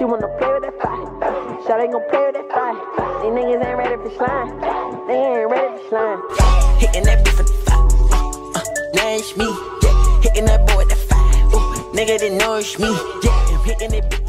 She wanna play with that fire. Shot ain't gon' play with that fire. These niggas ain't ready for slime. They ain't ready for slime. Hitting that bitch for the five. Uh, now it's me. Yeah. Hitting that boy with the fire. Ooh, nigga they know nourish me. Yeah, I'm hitting that bitch